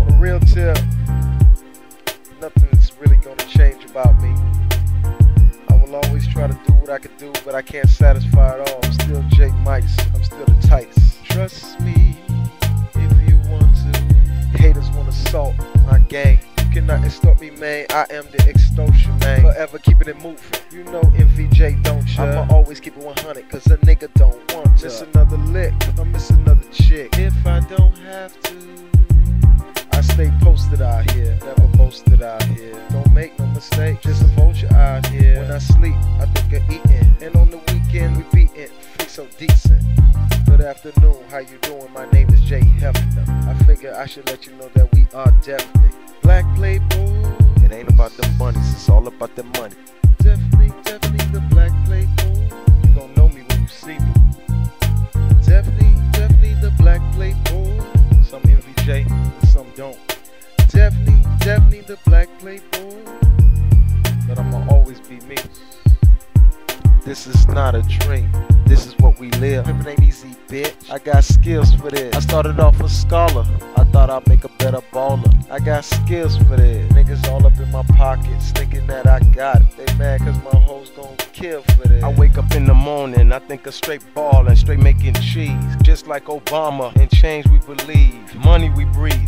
On a real tip, nothing's really gonna change about me. I will always try to do what I can do, but I can't satisfy it all. I'm still Jake Mice, I'm still the tights. Trust me if you want to. Haters wanna assault my gang. Cannot extort me, man. I am the extortion, man. Forever keeping it moving. You know NVJ, don't ya? I'ma always keep it 100, cause a nigga don't want to. Miss another lick, I miss another chick. If I don't have to. I stay posted out here, never posted out here. Don't make no mistake, just a vulture out here. When I sleep, I of eating. And on the weekend, we beating. Feel so decent. Good afternoon, how you doing? My name is Jay Heffner. I figure I should let you know that we are definitely black playboy. It ain't about the bunnies, it's all about the money. Definitely, definitely the black playboy. You gon' know me when you see me. Definitely, definitely the black playboy. Some MVJ, and some don't. Definitely, definitely the black playboy. This is not a dream. This is what we live. Pimpin' ain't easy, bitch. I got skills for this. I started off a scholar. I thought I'd make a better baller. I got skills for this. Niggas all up in my pockets thinking that I got it. They mad cause my hoes gon' kill for this. I wake up in the morning, I think of straight ballin', straight making cheese. Just like Obama, and change we believe. Money we breathe.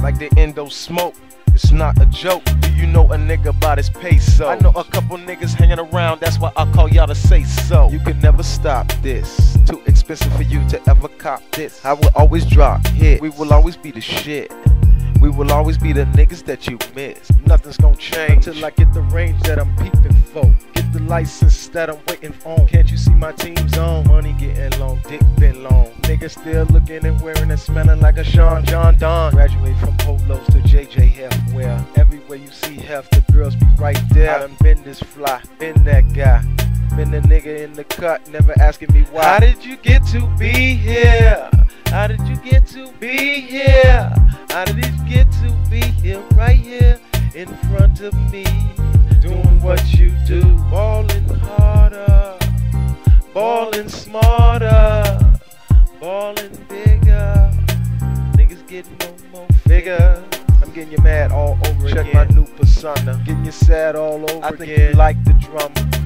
Like the endo smoke. It's not a joke. Do you know a nigga about his peso? I know a couple niggas hanging around, that's why I call y'all to say so. You can never stop this. Too expensive for you to ever cop this. I will always drop hits. We will always be the shit. We will always be the niggas that you miss. Nothing's gonna change Until I get the range that I'm peeping for. Get the license that I'm waiting on. Can't you see my team's on? Money getting long, dick been long. Niggas still looking and wearing and smelling like a Sean John Don. Graduate from polos to JJ Heff, where everywhere you see Heff, the girls be right there. I done been this fly, been that guy. Been the nigga in the cut, never asking me why. How did you get to be here? How did you get to be here? How did you get to be here, right here in front of me? What you do, ballin' harder, ballin' smarter, ballin' bigger. Niggas getting more, more figure. I'm getting you mad all over Check again. my new persona. Getting you sad all over I think again. you like the drama.